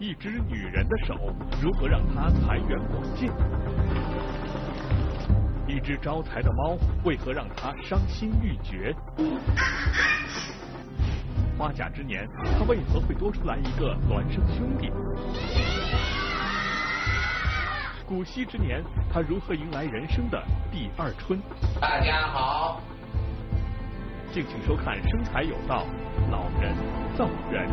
一只女人的手如何让她财源广进？一只招财的猫为何让她伤心欲绝？花甲之年，它为何会多出来一个孪生兄弟？古稀之年，她如何迎来人生的第二春？大家好，敬请收看《生财有道》，老人造人。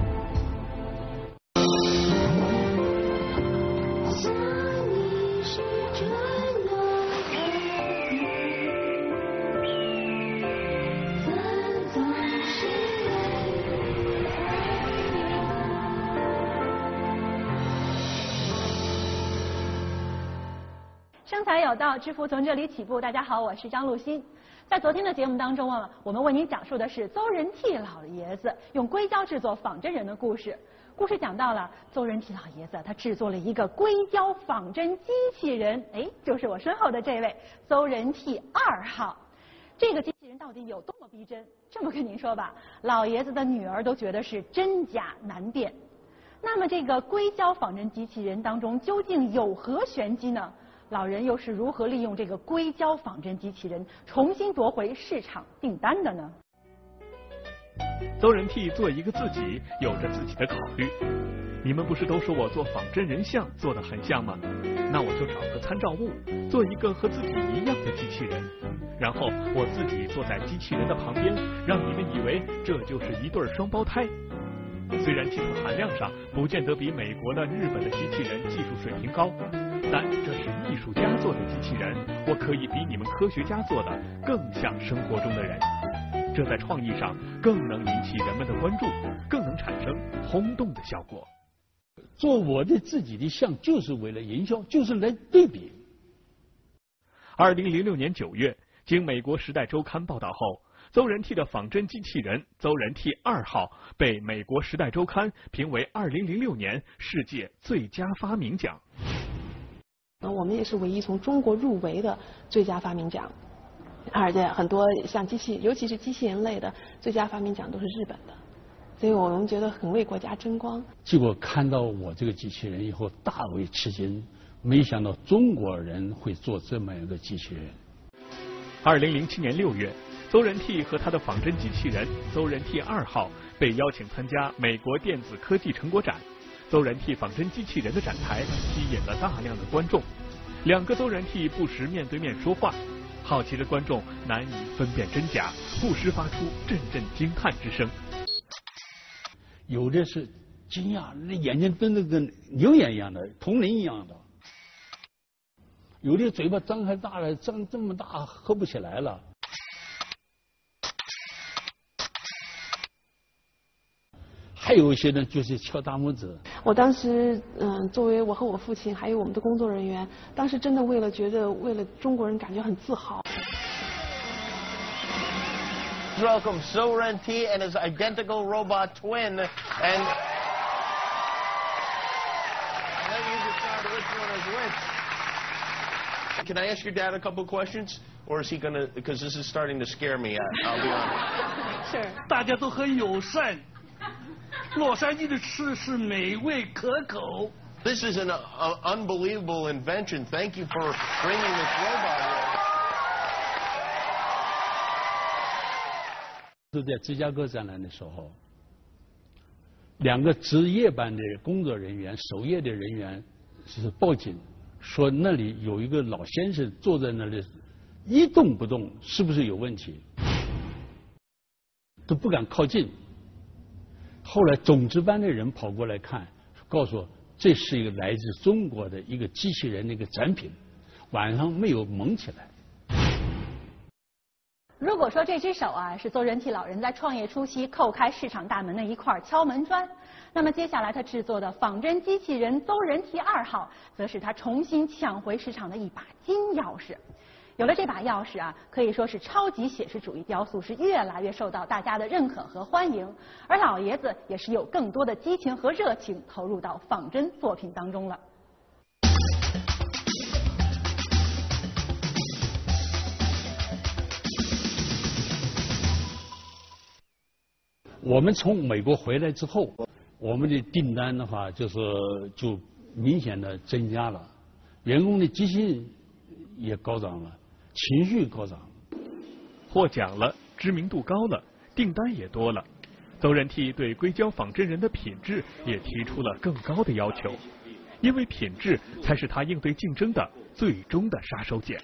生财有道，致富从这里起步。大家好，我是张露欣。在昨天的节目当中啊，我们为您讲述的是邹仁替老爷子用硅胶制作仿真人的故事。故事讲到了邹仁替老爷子，他制作了一个硅胶仿真机器人，哎，就是我身后的这位邹仁替二号。这个机器人到底有多么逼真？这么跟您说吧，老爷子的女儿都觉得是真假难辨。那么这个硅胶仿真机器人当中究竟有何玄机呢？老人又是如何利用这个硅胶仿真机器人重新夺回市场订单的呢？邹仁替做一个自己，有着自己的考虑。你们不是都说我做仿真人像做的很像吗？那我就找个参照物，做一个和自己一样的机器人，然后我自己坐在机器人的旁边，让你们以为这就是一对双胞胎。虽然技术含量上不见得比美国的、日本的机器人技术水平高。但这是艺术家做的机器人，我可以比你们科学家做的更像生活中的人。这在创意上更能引起人们的关注，更能产生轰动的效果。做我的自己的像，就是为了营销，就是来对比。二零零六年九月，经美国《时代周刊》报道后，邹仁替的仿真机器人邹仁替二号被美国《时代周刊》评为二零零六年世界最佳发明奖。那我们也是唯一从中国入围的最佳发明奖，而且很多像机器，尤其是机器人类的最佳发明奖都是日本的，所以我们觉得很为国家争光。结果看到我这个机器人以后，大为吃惊，没想到中国人会做这么一个机器人。二零零七年六月，邹仁替和他的仿真机器人邹仁替二号被邀请参加美国电子科技成果展。邹然替仿真机器人的展台吸引了大量的观众，两个邹然替不时面对面说话，好奇的观众难以分辨真假，不时发出阵阵惊叹之声。有的是惊讶，那眼睛瞪得跟牛眼一样的，铜铃一样的；有的嘴巴张开大了，张这么大合不起来了。还有一些呢，就是敲大拇指。我当时，嗯，作为我和我父亲，还有我们的工作人员，当时真的为了觉得，为了中国人感觉很自豪。Welcome Soren T and his identical robot twin, and. Let you decide which one is which. Can I ask your dad a couple questions, or is he gonna? Because this is starting to scare me. I'll be honest. Sure. 大家都很友善。洛杉矶的吃是美味可口。This is an unbelievable invention. Thank you for bringing this robot here. 就在芝加哥展览的时候，两个值夜班的工作人员、守夜的人员是报警，说那里有一个老先生坐在那里一动不动，是不是有问题？都不敢靠近。后来总值班的人跑过来看，告诉我这是一个来自中国的一个机器人的一个展品，晚上没有蒙起来。如果说这只手啊是邹仁替老人在创业初期叩开市场大门的一块敲门砖，那么接下来他制作的仿真机器人邹仁替二号，则是他重新抢回市场的一把金钥匙。有了这把钥匙啊，可以说是超级写实主义雕塑是越来越受到大家的认可和欢迎，而老爷子也是有更多的激情和热情投入到仿真作品当中了。我们从美国回来之后，我们的订单的话，就是就明显的增加了，员工的积极性也高涨了，情绪高涨。获奖了，知名度高了，订单也多了，邹仁替对硅胶仿真人的品质也提出了更高的要求，因为品质才是他应对竞争的最终的杀手锏。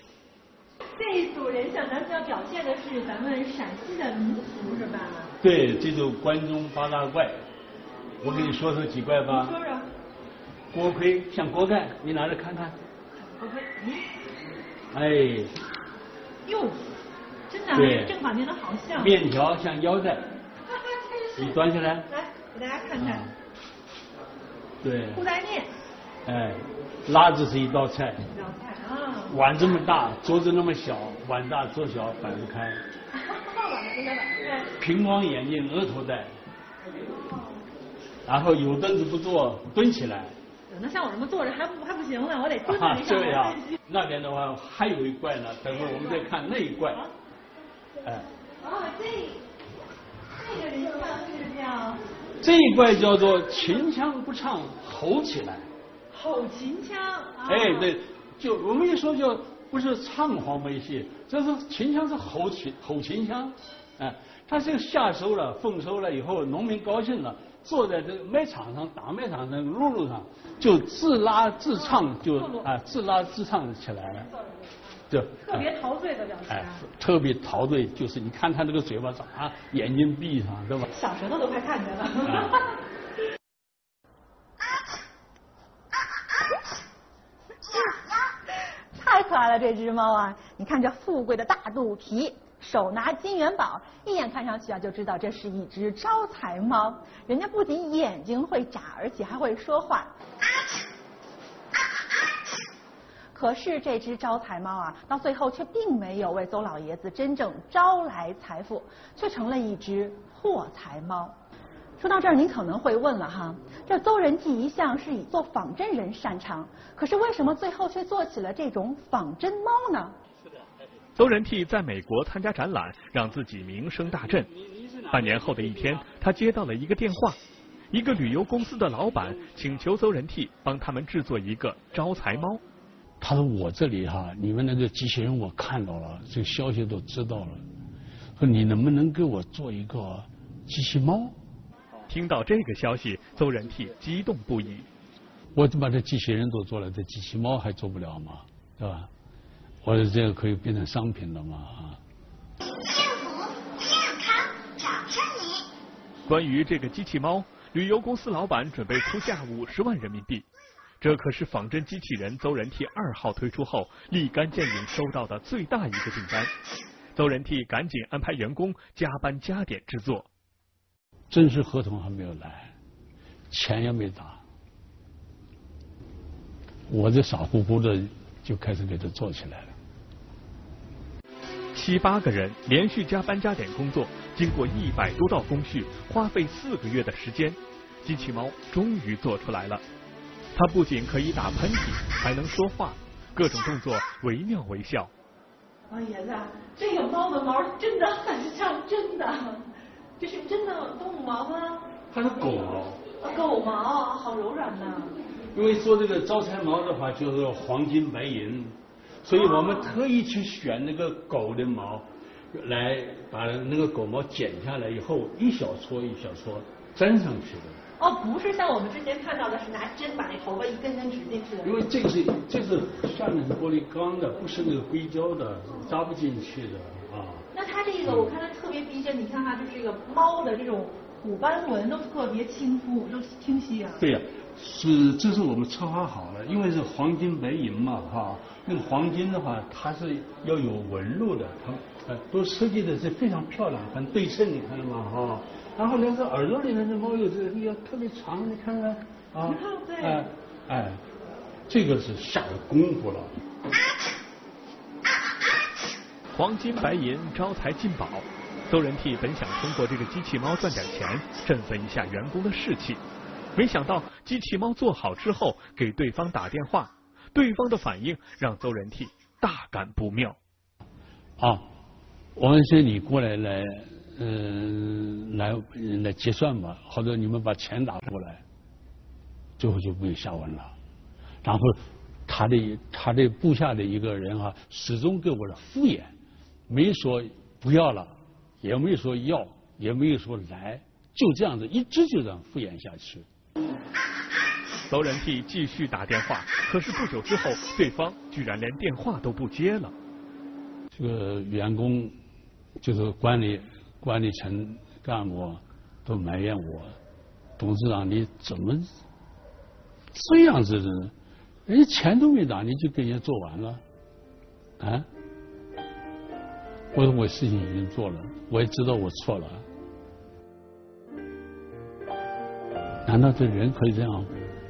这一组人像咱们要表现的是咱们陕西的民俗是吧？对，这种关中八大怪，我给你说说几怪吧。说说。锅盔像锅盖，你拿着看看。锅盔，嗯。哎。哟。真的，正反面的好像。面条像腰带，你端起来。来，给大家看看。对。裤带面。哎，拉子是一道菜。一道菜啊。碗这么大，桌子那么小，碗大桌小摆不开。平光眼镜，额头戴。然后有凳子不坐，蹲起来。那像我这么坐着还不还不行呢，我得蹲着。这样。那边的话还有一怪呢，等会儿我们再看那一怪。哎，哦，这这个人像是叫这一怪叫做秦腔不唱吼起来，吼秦腔。哎，对，就我们一说就不是唱黄梅戏，这是秦腔是吼秦吼秦腔，哎，他这个夏收了丰收了以后，农民高兴了，坐在这个麦场上大麦场上路路上，就自拉自唱就啊自拉自唱起来了。就特别陶醉的表情。哎，特别陶醉，就是你看他这个嘴巴长啊，眼睛闭上，对吧？小舌头都快看见了。太可爱了，这只猫啊！你看这富贵的大肚皮，手拿金元宝，一眼看上去啊，就知道这是一只招财猫。人家不仅眼睛会眨，而且还会说话。可是这只招财猫啊，到最后却并没有为邹老爷子真正招来财富，却成了一只破财猫。说到这儿，您可能会问了哈，这邹仁济一向是以做仿真人擅长，可是为什么最后却做起了这种仿真猫呢？邹仁替在美国参加展览，让自己名声大振。半年后的一天，他接到了一个电话，一个旅游公司的老板请求邹仁替帮他们制作一个招财猫。他说：“我这里哈，你们那个机器人我看到了，这个消息都知道了。说你能不能给我做一个机器猫？”听到这个消息，邹仁替激动不已。我把这机器人都做了，这机器猫还做不了吗？对吧？我说这个可以变成商品了嘛？啊！幸福健康找上你。关于这个机器猫，旅游公司老板准备出价五十万人民币。这可是仿真机器人邹仁替二号推出后立竿见影收到的最大一个订单，邹仁替赶紧安排员工加班加点制作。正式合同还没有来，钱也没打，我这傻乎乎的就开始给他做起来了。七八个人连续加班加点工作，经过一百多道工序，花费四个月的时间，机器猫终于做出来了。它不仅可以打喷嚏，还能说话，各种动作惟妙惟肖。老爷子，这个猫的毛真的很像真的，这是真的动物毛吗？它是狗毛。狗毛，好柔软呐。因为做这个招财猫的话，就是黄金白银，所以我们特意去选那个狗的毛，来把那个狗毛剪下来以后，一小撮一小撮粘上去的。哦，不是像我们之前看到的，是拿针把那头发一根根指进去的。因为这个是，这是下面是玻璃钢的，不是那个硅胶的，扎不进去的啊。那它这个我看它特别逼真，你看它就是这个猫的这种虎斑纹都特别清肤，都清晰啊。对呀，是这是我们策划好了，因为是黄金白银嘛哈，那个黄金的话它是要有纹路的，它呃都设计的是非常漂亮，很对称，你看到吗哈？然后呢，这耳朵里面的猫又是要特别长，你看看啊，哎哎，这个是下了功夫了。黄金白银招财进宝，邹仁替本想通过这个机器猫赚点钱，振奋一下员工的士气，没想到机器猫做好之后给对方打电话，对方的反应让邹仁替大感不妙。啊，王先生，你过来来。嗯，来来结算吧，或者你们把钱打过来，最后就没有下文了。然后他的他的部下的一个人啊，始终给我的敷衍，没说不要了，也没说要，也没有说来，就这样子一直就这样敷衍下去。邹仁替继续打电话，可是不久之后，对方居然连电话都不接了。这个员工就是管理管理层干部都埋怨我，董事长你怎么这样子的呢？人家钱都没拿，你就给人家做完了，啊？我说我事情已经做了，我也知道我错了，难道这人可以这样？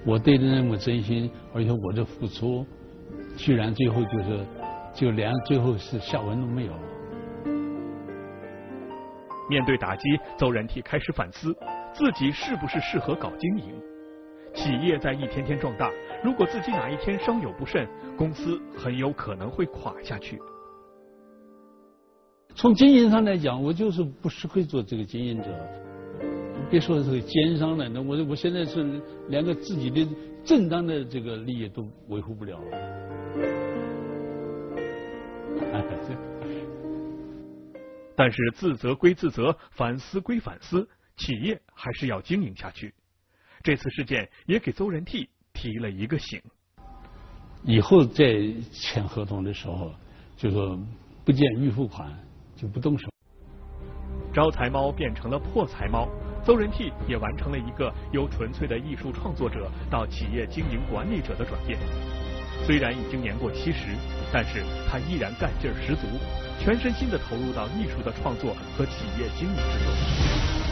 我对的那么真心，而且我的付出，居然最后就是就连最后是下文都没有。面对打击，邹仁体开始反思自己是不是适合搞经营。企业在一天天壮大，如果自己哪一天稍有不慎，公司很有可能会垮下去。从经营上来讲，我就是不适合做这个经营者。别说这个奸商了，那我我现在是连个自己的正当的这个利益都维护不了了。但是自责归自责，反思归反思，企业还是要经营下去。这次事件也给邹仁替提了一个醒：以后在签合同的时候，就说不见预付款就不动手。招财猫变成了破财猫，邹仁替也完成了一个由纯粹的艺术创作者到企业经营管理者的转变。虽然已经年过七十，但是他依然干劲十足，全身心的投入到艺术的创作和企业经营之中。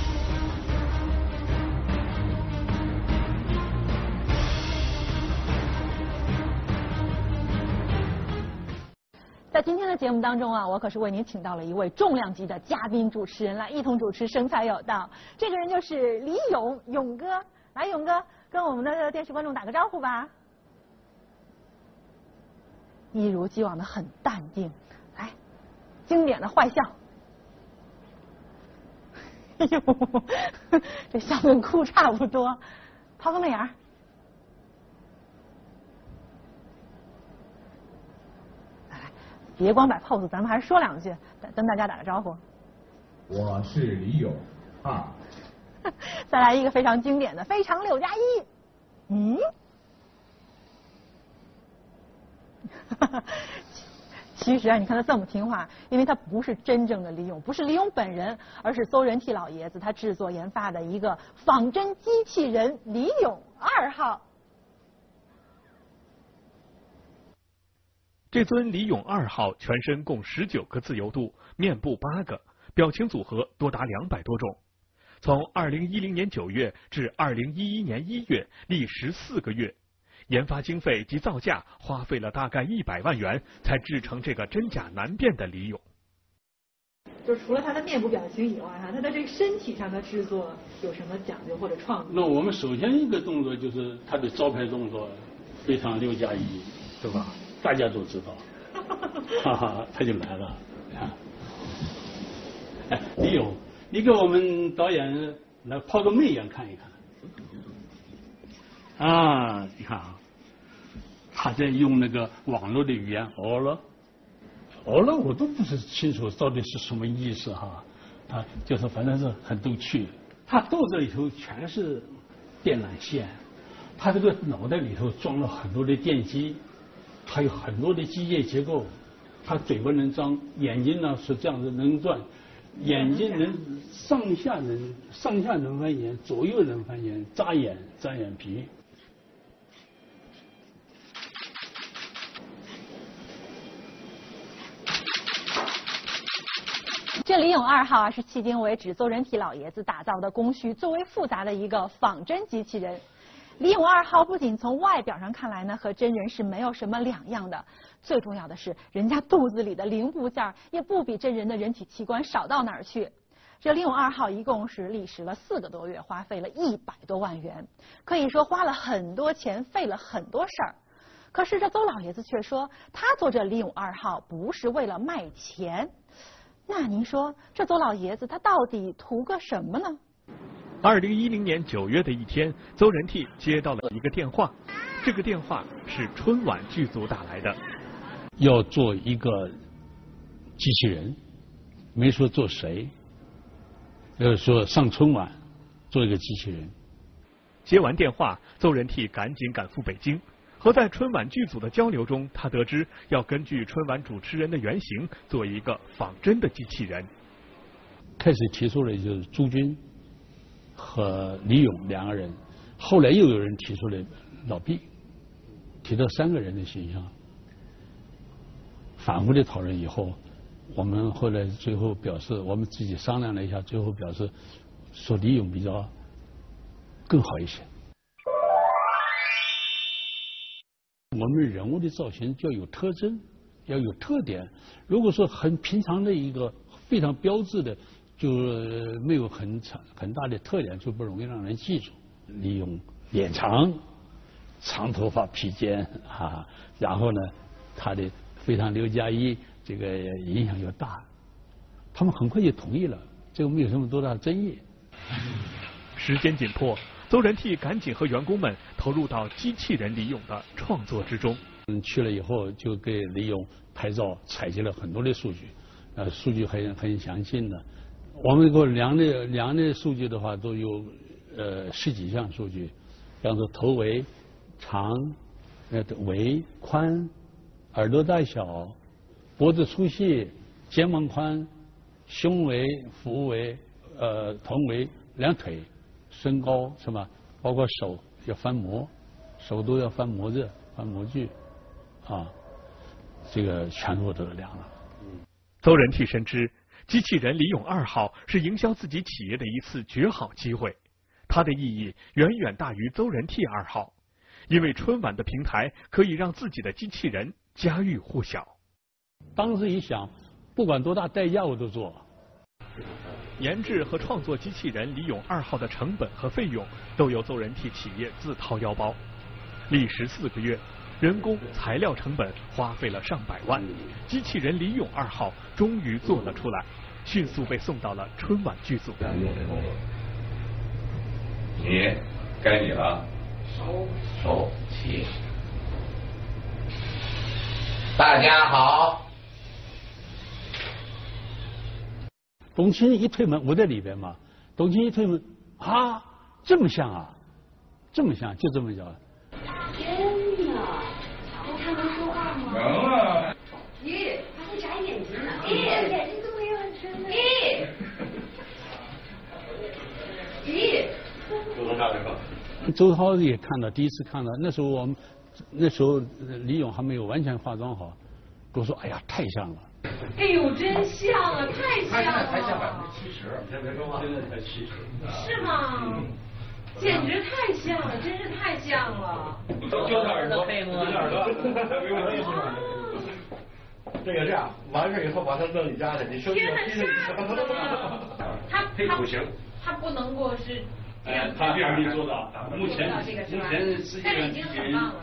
节目当中啊，我可是为您请到了一位重量级的嘉宾主持人来一同主持《生财有道》。这个人就是李咏，勇哥。来，勇哥，跟我们的电视观众打个招呼吧。一如既往的很淡定，来，经典的坏笑。哎呦，这笑跟哭差不多，抛个媚眼别光摆 pose，咱们还是说两句，跟大家打个招呼。我是李勇啊。再来一个非常经典的，非常六加一。嗯？其实啊，你看他这么听话，因为他不是真正的李勇，不是李勇本人，而是邹仁替老爷子他制作研发的一个仿真机器人李勇二号。这尊李咏二号全身共十九个自由度，面部八个，表情组合多达两百多种。从二零一零年九月至二零一一年一月，历时四个月，研发经费及造价花费了大概一百万元，才制成这个真假难辨的李勇。就除了他的面部表情以外，哈，他的这个身体上的制作有什么讲究或者创意？那我们首先一个动作就是他的招牌动作，非常六加一，对吧？大家都知道，哈哈，他就来了啊！哎，李勇，你给我们导演来抛个媚眼看一看。啊，你看啊，他在用那个网络的语言，哦了，哦了，我都不是清楚到底是什么意思哈。他，就是反正是很逗趣。他肚子里头全是电缆线，他这个脑袋里头装了很多的电机。它有很多的机械结构，它嘴巴能张，眼睛呢是这样子能转，眼睛能上下能上下能翻眼，左右能翻眼，眨眼眨眼皮。这李咏二号啊，是迄今为止邹仁体老爷子打造的工序最为复杂的一个仿真机器人。李勇二号不仅从外表上看来呢，和真人是没有什么两样的，最重要的是，人家肚子里的零部件也不比真人的人体器官少到哪儿去。这李勇二号一共是历时了四个多月，花费了一百多万元，可以说花了很多钱，费了很多事儿。可是这邹老爷子却说，他做这李勇二号不是为了卖钱。那您说这邹老爷子他到底图个什么呢？二零一零年九月的一天，邹仁娣接到了一个电话，这个电话是春晚剧组打来的，要做一个机器人，没说做谁，要说上春晚做一个机器人。接完电话，邹仁娣赶紧赶赴北京。和在春晚剧组的交流中，他得知要根据春晚主持人的原型做一个仿真的机器人。开始提出的就是朱军和李勇两个人，后来又有人提出了老毕，提到三个人的形象。反复的讨论以后，我们后来最后表示，我们自己商量了一下，最后表示说李勇比较更好一些。我们人物的造型要有特征，要有特点。如果说很平常的一个非常标志的，就没有很长很大的特点，就不容易让人记住。利用脸长、长头发披肩啊，然后呢，他的非常刘嘉怡这个影响又大，他们很快就同意了，这个没有什么多大争议。时间紧迫。邹仁替赶紧和员工们投入到机器人李勇的创作之中。嗯，去了以后就给李勇拍照，采集了很多的数据，呃，数据很很详尽的。我们给我量的量的数据的话，都有呃十几项数据，比方说头围、长、呃围、宽、耳朵大小、脖子粗细、肩膀宽、胸围、腹围、呃臀围、两腿。身高是吧？包括手要翻模，手都要翻模子、翻模具，啊，这个全部都量了。邹仁替深知，机器人李勇二号是营销自己企业的一次绝好机会，它的意义远远大于邹仁替二号，因为春晚的平台可以让自己的机器人家喻户晓。当时一想，不管多大代价我都做。研制和创作机器人李勇二号的成本和费用都由邹仁替企业自掏腰包，历时四个月，人工、材料成本花费了上百万，机器人李勇二号终于做了出来，迅速被送到了春晚剧组。你，该你了。收收起。大家好。董卿一推门，我在里边嘛。董卿一推门，啊，这么像啊，这么像，就这么叫。天哪，他能说话吗？能啊。咦，他会眨眼睛呢。咦，眼睛这么认真呢。咦。咦。周涛。也看到，第一次看到，那时候我们那时候李勇还没有完全化妆好，跟我说：“哎呀，太像了。”哎呦，真像啊，太像了！才像百分之七十，先别说话。现在才七十。是吗？简直太像了，真是太像了。揪他耳朵，揪耳朵。这个这样，完事以后把他弄你家去，你生气了踢他。他他他不能够是这样。他这样没做到，目前目前实际上已经很棒了。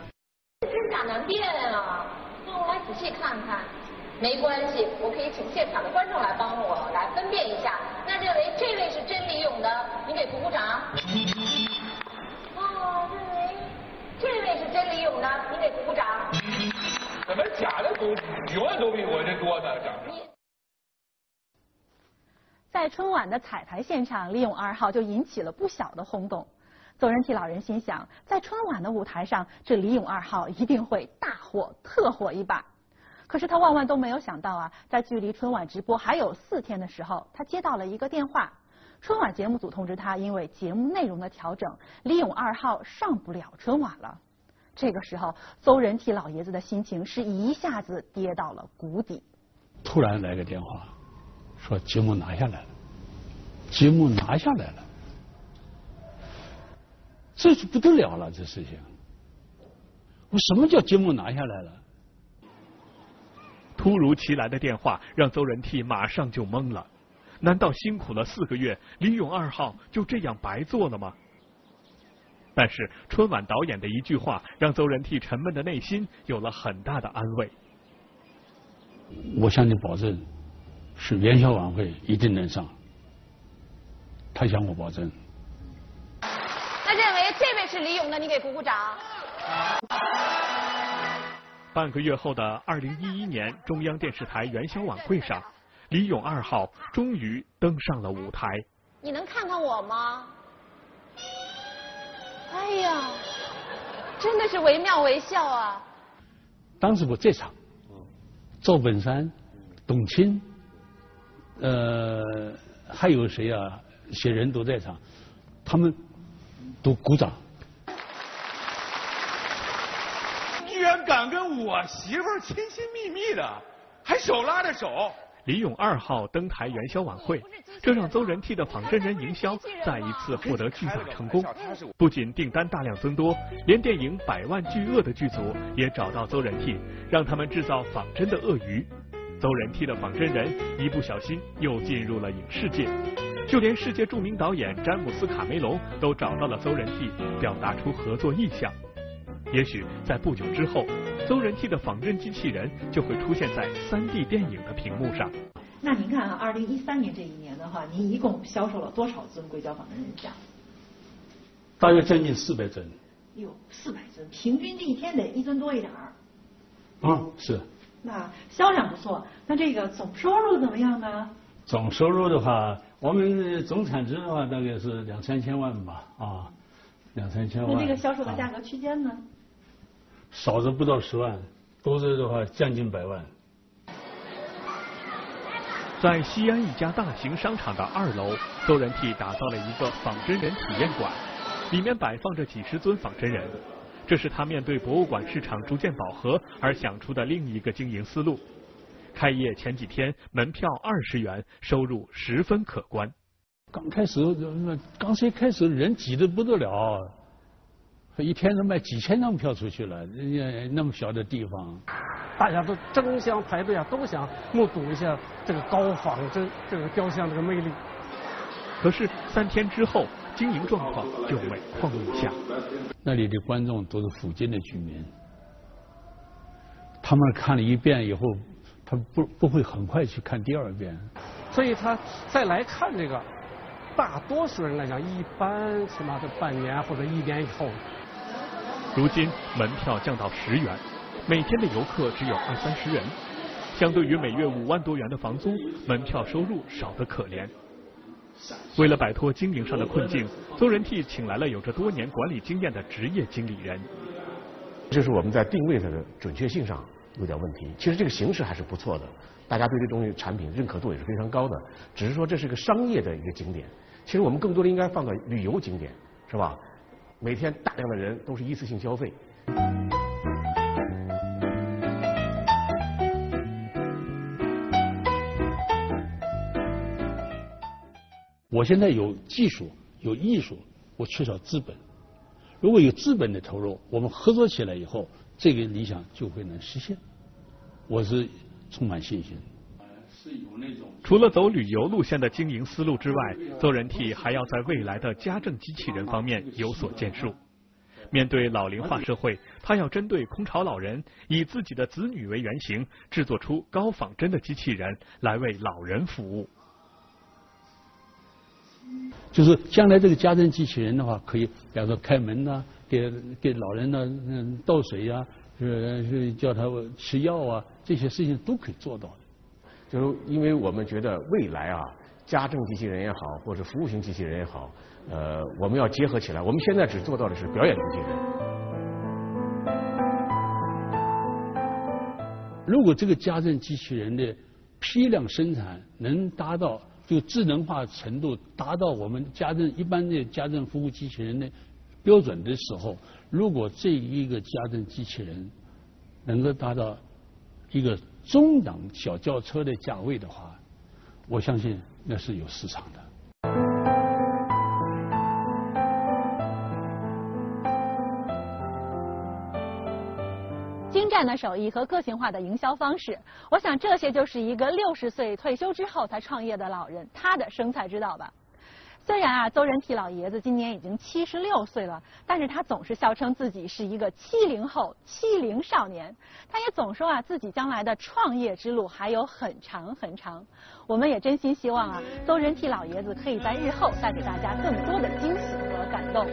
真假难辨啊！那我来仔细看看。没关系，我可以请现场的观众来帮我来分辨一下。那认为这位是真李勇的，你给鼓鼓掌。哦，认为这位是真李勇的，你给鼓鼓掌。怎么假的都永远都比我这多呢？长在春晚的彩排现场，李勇二号就引起了不小的轰动。邹仁替老人心想，在春晚的舞台上，这李勇二号一定会大火特火一把。可是他万万都没有想到啊，在距离春晚直播还有四天的时候，他接到了一个电话，春晚节目组通知他，因为节目内容的调整，李勇二号上不了春晚了。这个时候，邹仁替老爷子的心情是一下子跌到了谷底。突然来个电话，说节目拿下来了，节目拿下来了，这就不得了了，这事情。我什么叫节目拿下来了？突如其来的电话让邹仁替马上就懵了，难道辛苦了四个月，李勇二号就这样白做了吗？但是春晚导演的一句话让邹仁替沉闷的内心有了很大的安慰。我向你保证，是元宵晚会一定能上，他向我保证。那认为这位是李咏的，你给鼓鼓掌。半个月后的二零一一年中央电视台元宵晚会上，李咏二号终于登上了舞台。你能看看我吗？哎呀，真的是惟妙惟肖啊！当时我在场，赵本山、董卿，呃，还有谁啊？些人都在场，他们都鼓掌。居然敢跟我媳妇儿亲亲密密的，还手拉着手。李勇二号登台元宵晚会，这让邹仁替的仿真人营销再一次获得巨大成功。不仅订单大量增多，连电影《百万巨鳄》的剧组也找到邹仁替，让他们制造仿真的鳄鱼。邹仁替的仿真人一不小心又进入了影视界，就连世界著名导演詹姆斯·卡梅隆都找到了邹仁替，表达出合作意向。也许在不久之后，邹仁替的仿真机器人就会出现在 3D 电影的屏幕上。那您看啊，二零一三年这一年的话，您一共销售了多少尊硅胶仿真人像？大约将近四百尊。哟，四百尊，平均这一天得一尊多一点儿。啊，是。那销量不错，那这个总收入怎么样呢？总收入的话，我们总产值的话大概是两三千万吧，啊，两三千万。那这个销售的价格区间呢？少则不到十万，多则的话将近百万。在西安一家大型商场的二楼，周人替打造了一个仿真人体验馆，里面摆放着几十尊仿真人。这是他面对博物馆市场逐渐饱和而想出的另一个经营思路。开业前几天，门票二十元，收入十分可观。刚开始，刚才开始人挤得不得了，一天能卖几千张票出去了，人家那么小的地方，大家都争相排队啊，都想目睹一下这个高仿真这个雕像这个魅力。可是三天之后，经营状况就每况愈下。那里的观众都是附近的居民，他们看了一遍以后，他不不会很快去看第二遍，所以他再来看这个，大多数人来讲，一般起码得半年或者一年以后。如今门票降到十元，每天的游客只有二三十人，相对于每月五万多元的房租，门票收入少得可怜。为了摆脱经营上的困境，邹人替请来了有着多年管理经验的职业经理人。这是我们在定位的准确性上有点问题。其实这个形式还是不错的，大家对这东西产品认可度也是非常高的。只是说这是个商业的一个景点，其实我们更多的应该放在旅游景点，是吧？每天大量的人都是一次性消费。我现在有技术，有艺术，我缺少资本。如果有资本的投入，我们合作起来以后，这个理想就会能实现。我是充满信心。除了走旅游路线的经营思路之外，邹人体还要在未来的家政机器人方面有所建树。面对老龄化社会，他要针对空巢老人，以自己的子女为原型，制作出高仿真的机器人来为老人服务。就是将来这个家政机器人的话，可以比方说开门呐，给给老人呢嗯倒水呀，是是叫他吃药啊，这些事情都可以做到的。就是因为我们觉得未来啊，家政机器人也好，或者服务型机器人也好，呃，我们要结合起来。我们现在只做到的是表演机器人。如果这个家政机器人的批量生产能达到。就智能化程度达到我们家政一般的家政服务机器人的标准的时候，如果这一个家政机器人能够达到一个中档小轿车的价位的话，我相信那是有市场的。的手艺和个性化的营销方式，我想这些就是一个六十岁退休之后才创业的老人他的生财之道吧。虽然啊，邹仁替老爷子今年已经七十六岁了，但是他总是笑称自己是一个七零后、七零少年。他也总说啊，自己将来的创业之路还有很长很长。我们也真心希望啊，邹仁替老爷子可以在日后带给大家更多的惊喜和感动。